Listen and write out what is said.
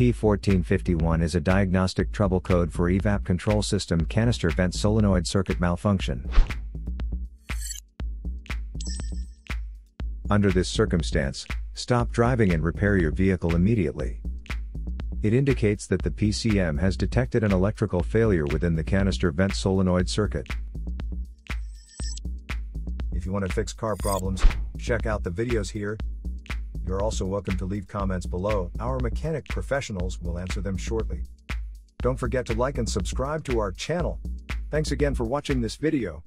P1451 is a diagnostic trouble code for EVAP control system canister vent solenoid circuit malfunction. Under this circumstance, stop driving and repair your vehicle immediately. It indicates that the PCM has detected an electrical failure within the canister vent solenoid circuit. If you want to fix car problems, check out the videos here. You're also welcome to leave comments below, our mechanic professionals will answer them shortly. Don't forget to like and subscribe to our channel. Thanks again for watching this video.